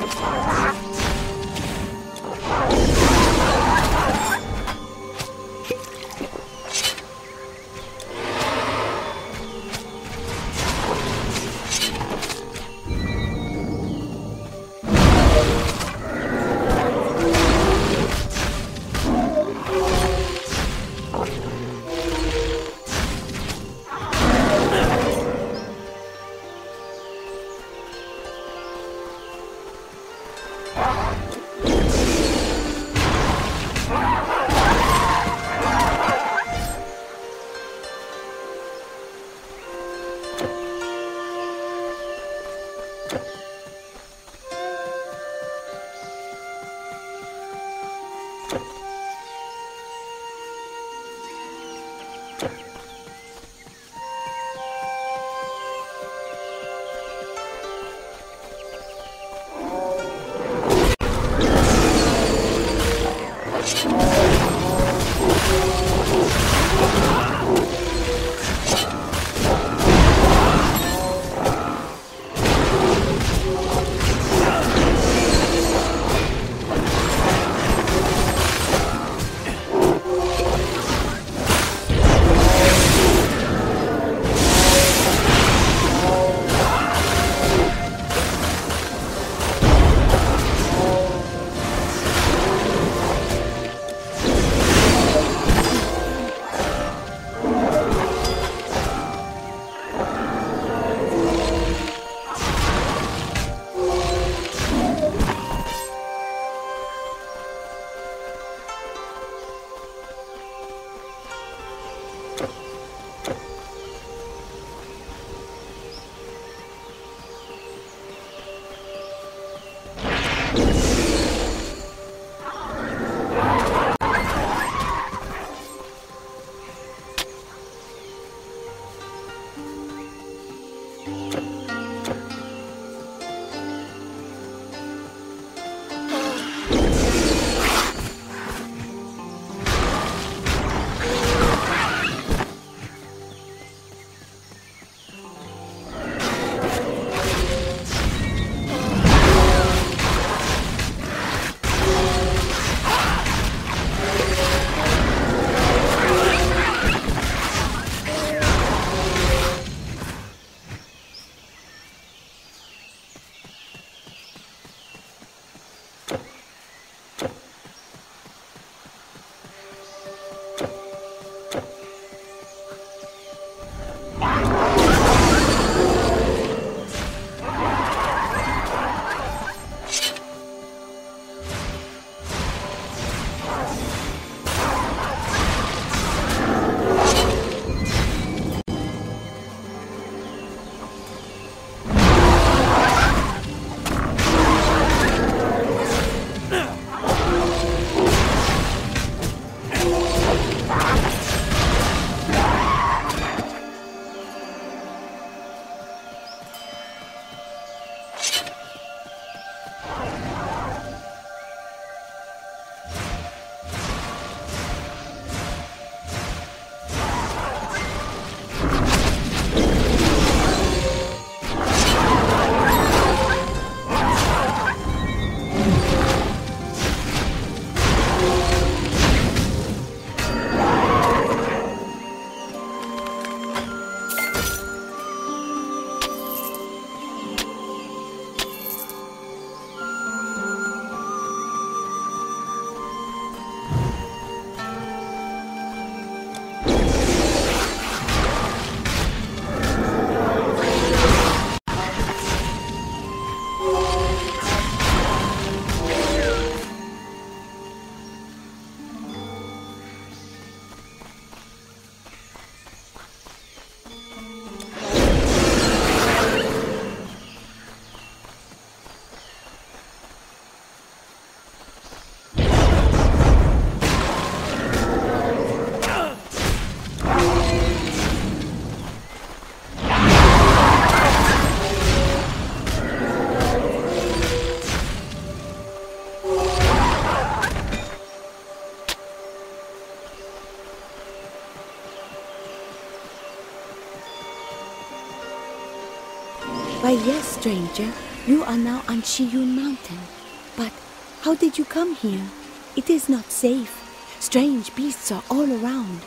Why, yes, stranger. You are now on Qiyun Mountain. But how did you come here? It is not safe. Strange beasts are all around.